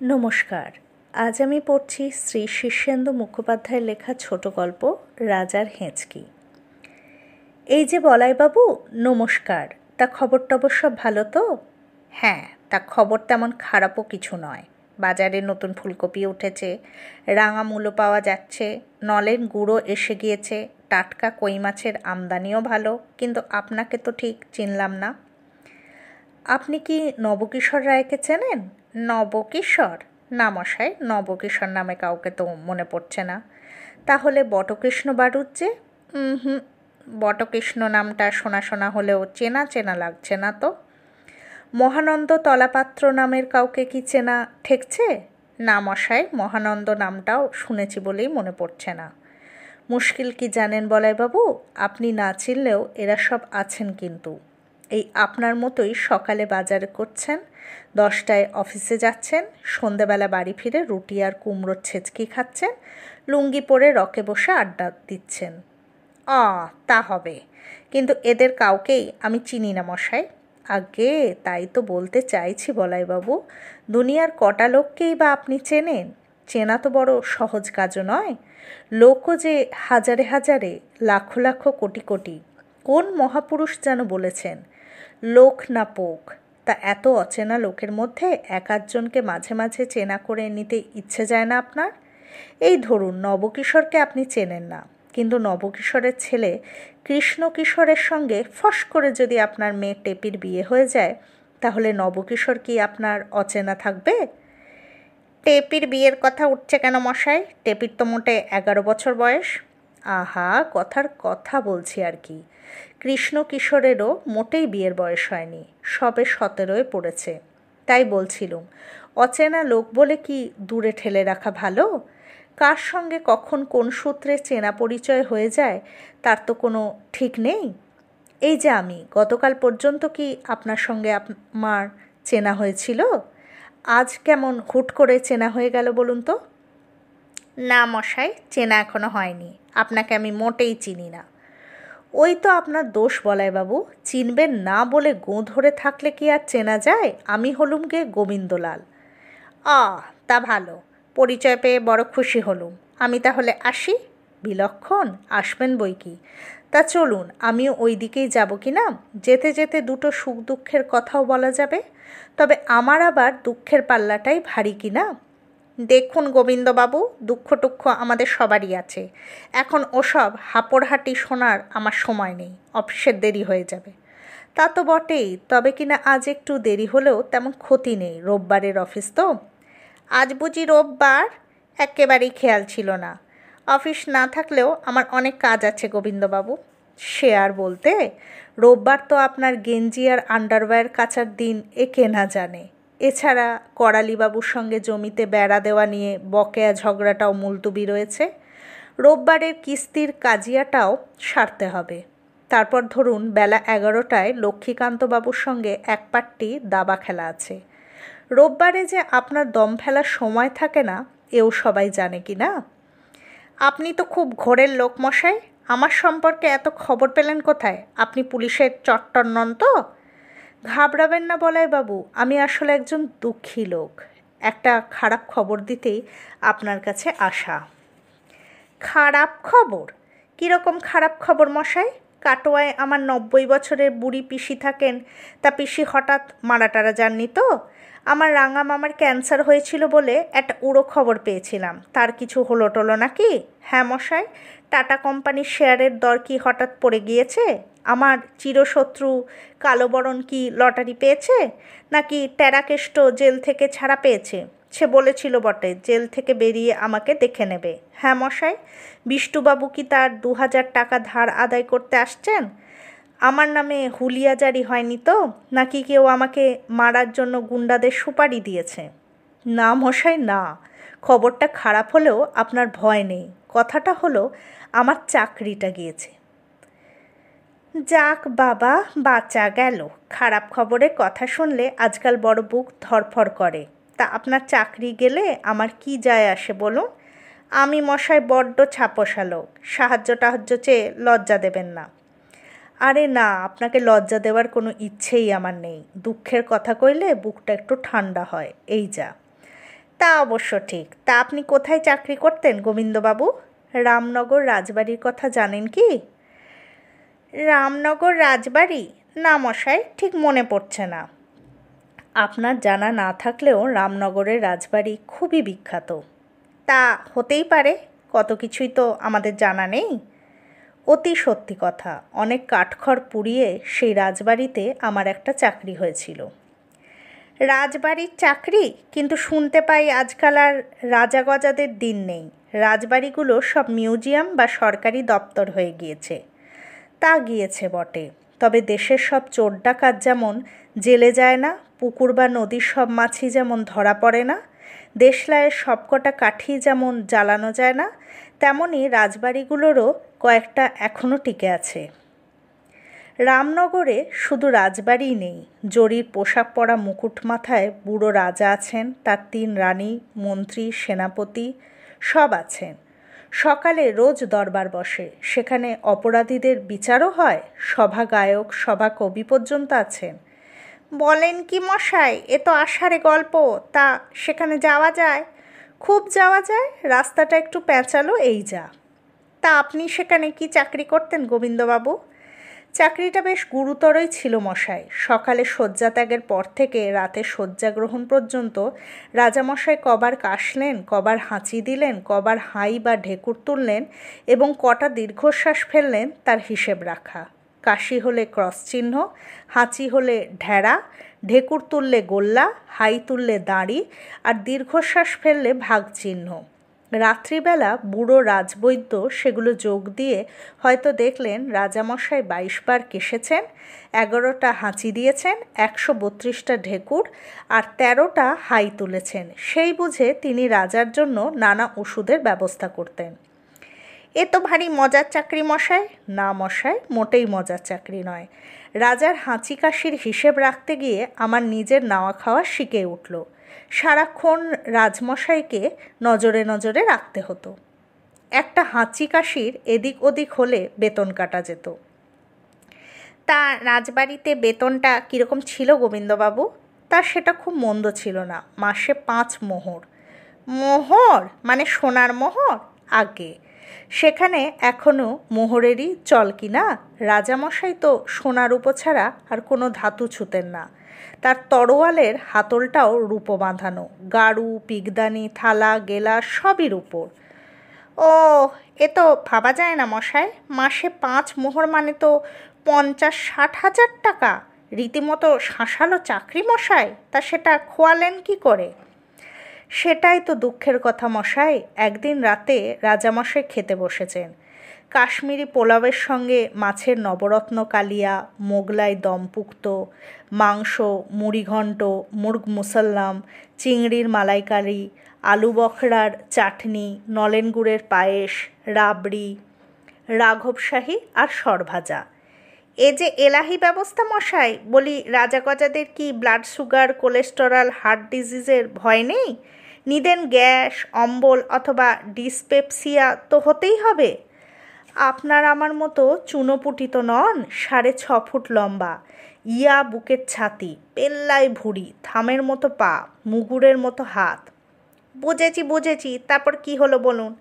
নমস্কার। আজ আমি পড়ছি শ্রী শীর্ষেন্দু মুখোপাধ্যায়ের লেখা ছোট গল্প, রাজার হেঁচকি। এই যে বলাইবাবু, নমস্কার, তা খবর টবর সব ভালো তো? হ্যাঁ তা খবর তেমন খারাপও কিছু নয়। বাজারে নতুন ফুলকপি উঠেছে, রাঙা মূলো পাওয়া যাচ্ছে নলেন গুঁড়ো এসে গিয়েছে, টাটকা কই মাছের আমদানিও ভালো, কিন্তু আপনাকে তো ঠিক চিনলাম না। আপনি কি নবকিশোর রায়কে চেনেন? নবকিশোর। না মশাই, নবকিশোর নামে কাউকে তো মনে পড়ছে না। তাহলে বটকৃষ্ণ বাড়ুর যে? হুম বটকৃষ্ণ নামটা শোনা শোনা হলেও চেনা চেনা লাগছে না তো। মহানন্দ তলাপাত্র নামের কাউকে কি চেনা ঠেকছে? না মশাই, মহানন্দ নামটাও শুনেছি বলেই মনে পড়ছে না। মুশকিল কি জানেন বলাইবাবু আপনি না চিনলেও এরা সব আছেন কিন্তু। এই আপনার মতোই সকালে বাজারে করছেন, দশটায় অফিসে যাচ্ছেন সন্ধেবেলা বাড়ি ফিরে রুটি আর কুমড়োর ছেচকি খাচ্ছেন, লুঙ্গি পরে রকে বসে আড্ডা দিচ্ছেন। অ তা হবে। কিন্তু এদের কাউকেই আমি চিনি না, মশাই। আগে তাই তো বলতে চাইছি, বলাইবাবু। দুনিয়ার কটা লোককেই বা আপনি চেনেন? চেনা তো বড় সহজ কাজও নয়। লোকও যে হাজারে হাজারে, লাখো লাখো কোটি কোটি। কোন মহাপুরুষ যেন বলেছেন লোক না পোক। তা এত অচেনা লোকের মধ্যে এক আধজনকে মাঝে মাঝে চেনা করে নিতে ইচ্ছে যায় না আপনার? এই ধরুন, নবকিশোরকে আপনি চেনেন না। কিন্তু নবকিশোরের ছেলে কৃষ্ণ কিশোরের সঙ্গে ফস করে যদি আপনার মেয়ে টেপির বিয়ে হয়ে যায়, তাহলে নবকিশোর কি আপনার অচেনা থাকবে? টেপির বিয়ের কথা উঠছে কেন মশাই? টেপির তো মোটে এগারো বছর বয়স। আহা, কথার কথা বলছি আর কি। কৃষ্ণ কিশোরেরও মোটেই বিয়ের বয়স হয়নি, সবে সতেরোয় পড়েছে। তাই বলছিলুম, অচেনা লোক বলে কি দূরে ঠেলে রাখা ভালো? কার সঙ্গে কখন কোন সূত্রে চেনা পরিচয় হয়ে যায়, তার তো কোনো ঠিক নেই? এই যে আমি, গতকাল পর্যন্ত কি আপনার সঙ্গে আমার চেনা হয়েছিল? আজ কেমন হুট করে চেনা হয়ে গেল বলুন তো? না মশাই, চেনা এখনও হয়নি, আপনাকে আমি মোটেই চিনি না। ওই তো আপনার দোষ বলায় বাবু চিনবেন না বলে গোঁ ধরে থাকলে কি আর চেনা যায়? আমি হলুম গে গোবিন্দলাল। আ তা ভালো, পরিচয় পেয়ে বড় খুশি হলুম। আমি তাহলে আসি? বিলক্ষণ, আসবেন বই কি? তা চলুন, আমিও ওই দিকেই যাব কি না? যেতে যেতে দুটো সুখ দুঃখের কথাও বলা যাবে। তবে আমার আবার দুঃখের পাল্লাটাই ভারী কি না? দেখুন গোবিন্দবাবু দুঃখ টুক্ষ আমাদের সবারই আছে। এখন ওসব হাঁপড়হাঁটি শোনার আমার সময় নেই, অফিসের দেরি হয়ে যাবে। তা তো বটেই, তবে কিনা আজ একটু দেরি হলেও তেমন ক্ষতি নেই, রোববারের অফিস তো। আজ বুঝি রোববার? একেবারেই খেয়াল ছিল না। অফিস না থাকলেও আমার অনেক কাজ আছে গোবিন্দবাবু। সে আর বলতে, রোববার তো আপনার গেঞ্জি আর আন্ডারওয়্যার কাচার দিন এ কে না জানে। এছাড়া করালিবাবুর সঙ্গে জমিতে বেড়া দেওয়া নিয়ে বকেয়া ঝগড়াটাও মুলতুবি রয়েছে। রোববারের কিস্তির কাজিয়াটাও সারতে হবে। তারপর ধরুন বেলা এগারোটায় লক্ষ্মীকান্তবাবুর সঙ্গে এক পাট্টি দাবা খেলা আছে। রোববারে যে আপনার দম ফেলার সময় থাকে না, এও সবাই জানে কি না? আপনি তো খুব ঘোরের লোক মশাই আমার সম্পর্কে এত খবর পেলেন কোথায়? আপনি পুলিশের চট্টর নন তো? ঘাবড়াবেন না বাবু আমি আসলে একজন দুঃখী লোক। একটা খারাপ খবর দিতেই আপনার কাছে আসা। খারাপ খবর? কীরকম খারাপ খবর মশাই? কাটোয়ায় আমার নব্বই বছরের বুড়ি পিসি থাকেন, তা পিসি হঠাৎ মারা টারা যাননি তো? আমার রাঙা মামার ক্যান্সার হয়েছিল বলে একটা উড়ো খবর পেয়েছিলাম। তার কিছু হলো টলো নাকি? হ্যাঁ মশাই, টাটা কোম্পানির শেয়ারের দর কি হঠাৎ পড়ে গিয়েছে? আমার চিরশত্রু কালোবরণ কি লটারি পেয়েছে? নাকি টেরাকেষ্ট জেল থেকে ছাড়া পেয়েছে? সে বলেছিল বটে, জেল থেকে বেরিয়ে আমাকে দেখে নেবে। হ্যাঁ মশাই, বিষ্টুবাবু কি তার দু হাজার টাকা ধার আদায় করতে আসছেন? আমার নামে হুলিয়া জারি হয়নি তো? নাকি কেউ আমাকে মারার জন্য গুন্ডাদের সুপারি দিয়েছে? না মশাই, না। খবরটা খারাপ হলেও আপনার ভয় নেই। কথাটা হলো, আমার চাকরিটা গিয়েছে। যাক বাবা, বাঁচা গেল। খারাপ খবরের কথা শুনলে আজকাল বড় বুক ধরফর করে। তা আপনার চাকরি গেলে আমার কি যায় আসে বলুন? আমি মশাই বড্ড ছাপোষা লোক সাহায্য টাহায্য চেয়ে লজ্জা দেবেন না। আরে না, আপনাকে লজ্জা দেওয়ার কোনো ইচ্ছেই আমার নেই। দুঃখের কথা কইলে বুকটা একটু ঠান্ডা হয়। এই যা। তা অবশ্য ঠিক। তা আপনি কোথায় চাকরি করতেন, গোবিন্দবাবু? রামনগর রাজবাড়ির কথা জানেন কি? রামনগর রাজবাড়ি? না মশাই, ঠিক মনে পড়ছে না। আপনার জানা না থাকলেও রামনগরের রাজবাড়ি খুবই বিখ্যাত। তা হতেই পারে, কত কিছুই তো আমাদের জানা নেই। অতি সত্যি কথা। অনেক কাঠখড় পুড়িয়ে সেই রাজবাড়িতে আমার একটা চাকরি হয়েছিল। রাজবাড়ির চাকরি? কিন্তু শুনতে পাই আজকাল আর রাজা গজাদের দিন নেই। রাজবাড়িগুলো সব মিউজিয়াম বা সরকারি দপ্তর হয়ে গিয়েছে। তা গিয়েছে বটে। তবে দেশের সব চোর ডাকাত যেমন জেলে যায় না, পুকুর বা নদীর সব মাছই যেমন ধরা পড়ে না দেশলায়ের সবকটা কাঠি যেমন জ্বালানো যায় না তেমনই রাজবাড়িগুলোরও কয়েকটা এখনও টিকে আছে। রামনগরে শুধু রাজবাড়িই নেই, জরির পোশাক পরা মুকুট মাথায় বুড়ো রাজা আছেন, তার তিন রানী, মন্ত্রী, সেনাপতি সব আছেন। সকালে রোজ দরবার বসে, সেখানে অপরাধীদের বিচারও হয় সভা গায়ক সভা কবি পর্যন্ত আছেন। বলেন কি মশাই, এ তো আষাঢ়ে গল্প, তা সেখানে যাওয়া যায়? খুব যাওয়া যায়, রাস্তাটা একটু প্যাঁচালো এই যা। তা আপনি সেখানে কি চাকরি করতেন, গোবিন্দবাবু? চাকরিটা বেশ গুরুতরই ছিল মশাই। সকালে শয্যা ত্যাগের পর থেকে রাতে শয্যা গ্রহণ পর্যন্ত রাজামশাই কবার কাশলেন কবার হাঁচি দিলেন, কবার হাই বা ঢেকুর তুললেন এবং কটা দীর্ঘশ্বাস ফেললেন তার হিসেব রাখা। কাশি হলে ক্রস চিহ্ন, হাঁচি হলে ঢেড়া ঢেকুর তুললে গোল্লা, হাই তুললে দাঁড়ি আর দীর্ঘশ্বাস ফেললে ভাগ চিহ্ন। রাত্রিবেলা বুড়ো রাজবৈদ্য সেগুলো যোগ দিয়ে হয়তো দেখলেন রাজামশাই বাইশ বার কেসেছেন, এগারোটা হাঁচি দিয়েছেন, একশো বত্রিশটা ঢেকুর আর তেরোটা হাই তুলেছেন। সেই বুঝে তিনি রাজার জন্য নানা ওষুধের ব্যবস্থা করতেন। এ তো ভারী মজার চাকরি মশাই। না মশাই, মোটেই মজার চাকরি নয়। রাজার হাঁচি কাশির হিসেব রাখতে গিয়ে আমার নিজের নাওয়া খাওয়া শিখে উঠল। সারাক্ষণ রাজমশাইকে নজরে নজরে রাখতে হতো। একটা হাঁচি কাশির এদিক ওদিক হলে বেতন কাটা যেত। তা রাজবাড়িতে বেতনটা কীরকম ছিল গোবিন্দবাবু? তা সেটা খুব মন্দ ছিল না। মাসে পাঁচ মোহর। মোহর? মানে সোনার মোহর? আগে। সেখানে এখনও মোহরেরই চল কিনা? রাজামশাই তো সোনার উপছাড়া আর কোনো ধাতু ছুতেন না। তার তরোয়ালের হাতলটাও রূপো বাঁধানো। গাড়ু পিগদানি, থালা, গেলা সবই রূপোর। ও এ তো ভাবা যায় না মশাই, মাসে পাঁচ মোহর মানে তো পঞ্চাশ ষাট হাজার টাকা। রীতিমতো শাঁসালো চাকরি মশাই, তা সেটা খোয়ালেন কি করে? সেটাই তো দুঃখের কথা মশাই, একদিন রাতে রাজামশাই খেতে বসেছেন। কাশ্মীরি পোলাওয়ের সঙ্গে মাছের নবরত্ন কালিয়া, মোগলাই দমপুক্ত, মাংস মুড়িঘণ্ট মুর্গ মুসাল্লাম, চিংড়ির মালাইকারি, আলু বখরার চাটনি, নলেন গুড়ের পায়েস, রাবড়ি রাঘবশাহী আর সরভাজা। এ যে এলাহি ব্যবস্থা মশাই, বলি রাজা গজাদের কি ব্লাড সুগার কোলেস্টেরল হার্ট ডিজিজের ভয় নেই? নিদেন গ্যাস, অম্বল অথবা ডিসপেপসিয়া তো হতেই হবে। আপনার আমার মতো চুনোপুটিত নন, সাড়ে ছ ফুট লম্বা। ইয়া বুকের ছাতি পেল্লাই ভুড়ি, থামের মতো পা, মুগুরের মতো হাত। বুঝেছি বুঝেছি, তারপর কি হলো বলুন?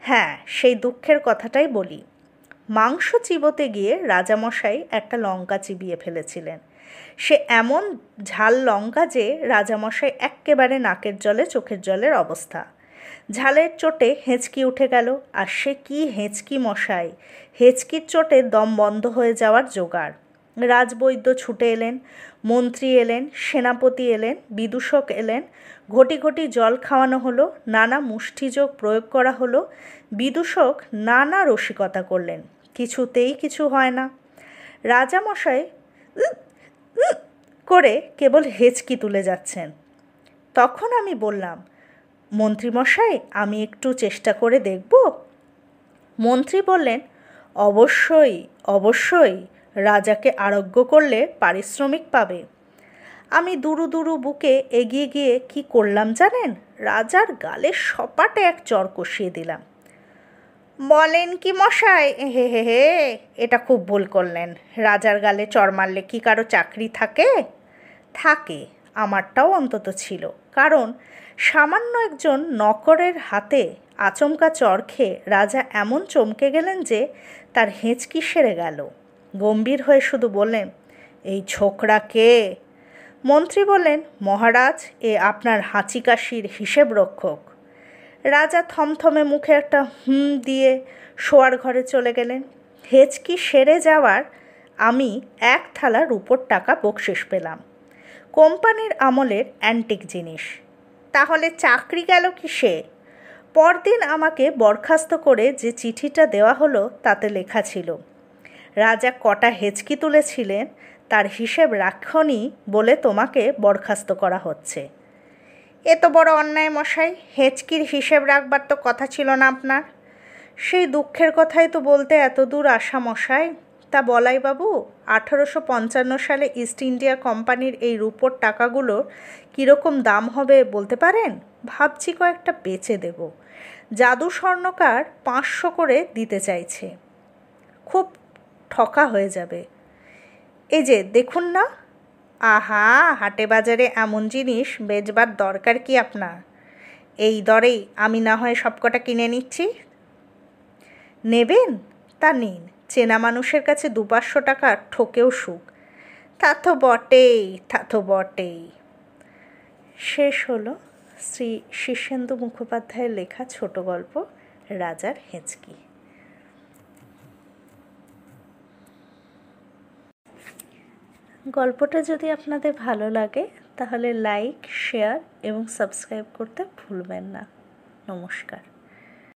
হ্যাঁ সেই দুঃখের কথাটাই বলি। মাংস চিবোতে গিয়ে রাজামশাই একটা লঙ্কা চিবিয়ে ফেলেছিলেন। সে এমন ঝাল লঙ্কা যে রাজামশাই এক্কেবারে নাকের জলে, চোখের জলের অবস্থা। ঝালের চোটে হেঁচকি উঠে গেল, আর সে কি হেঁচকি মশাই? হেঁচকির চোটে দম বন্ধ হয়ে যাওয়ার জোগাড়। রাজবৈদ্য ছুটে এলেন, মন্ত্রী এলেন, সেনাপতি এলেন, বিদূষক এলেন, ঘটি ঘটি জল খাওয়ানো হলো, নানা মুষ্টিযোগ প্রয়োগ করা হলো, বিদূষক নানা রসিকতা করলেন, কিছুতেই কিছু হয় না। রাজামশাই করে কেবল হেঁচকি তুলে যাচ্ছেন। তখন আমি বললাম মন্ত্রীমশাই, আমি একটু চেষ্টা করে দেখব। মন্ত্রী বললেন, অবশ্যই অবশ্যই, রাজাকে আরোগ্য করলে পারিশ্রমিক পাবে। আমি দুরু দুরু বুকে এগিয়ে গিয়ে কি করলাম জানেন? রাজার গালে সপাটে এক চর কষিয়ে দিলাম। বলেন কি মশাই হে হে হে, এটা খুব ভুল করলেন। রাজার গালে চর মারলে কি কারও চাকরি থাকে? থাকে, আমারটাও অন্তত ছিল। কারণ সামান্য একজন নকরের হাতে আচমকা চর খেয়ে রাজা এমন চমকে গেলেন যে তার হেঁচকি সেরে গেল। গম্ভীর হয়ে শুধু বললেন, এই ছোকরা কে? মন্ত্রী বললেন, মহারাজ, এ আপনার হাঁচি কাশির হিসেব রক্ষক। রাজা থমথমে মুখে একটা হুম দিয়ে শোয়ার ঘরে চলে গেলেন। হেঁচকি সেরে যাওয়ার আমি এক থালা রুপোর টাকা বকশিস পেলাম। কোম্পানির আমলের অ্যান্টিক জিনিস। তাহলে চাকরি গেল কিসে? পরদিন আমাকে বরখাস্ত করে যে চিঠিটা দেওয়া হলো তাতে লেখা ছিল, রাজা কটা হেঁচকি তুলেছিলেন, তার হিসেব রাখনি বলে তোমাকে বরখাস্ত করা হচ্ছে। এ তো বড় অন্যায় মশাই, হেঁচকির হিসেব রাখবার তো কথা ছিল না আপনার। সেই দুঃখের কথাই তো বলতে এত দূর আসা মশাই। তা বলাই বাবু, আঠারোশো পঞ্চান্ন সালে ইস্ট ইন্ডিয়া কোম্পানির এই রুপোর টাকাগুলোর কীরকম দাম হবে বলতে পারেন? ভাবছি কয়েকটা বেচে দেব। জাদু স্বর্ণকার পাঁচশো করে দিতে চাইছে। খুব ঠকা হয়ে যাবে। এই যে, দেখুন না। আহা, হাটে বাজারে এমন জিনিস বেচবার দরকার কি আপনার? এই দরেই আমি না হয় সবকটা কিনে নিচ্ছি। নেবেন? তা নিন। চেনা মানুষের কাছে দু পাঁচশো টাকা ঠকেও সুখ। তা তো বটেই, তা তো বটেই। শেষ হলো শ্রী শীর্ষেন্দু মুখোপাধ্যায়ের লেখা ছোট গল্প, রাজার হেঁচকি। গল্পটা যদি আপনাদের ভালো লাগে, তাহলে লাইক, শেয়ার এবং সাবস্ক্রাইব করতে ভুলবেন না। নমস্কার।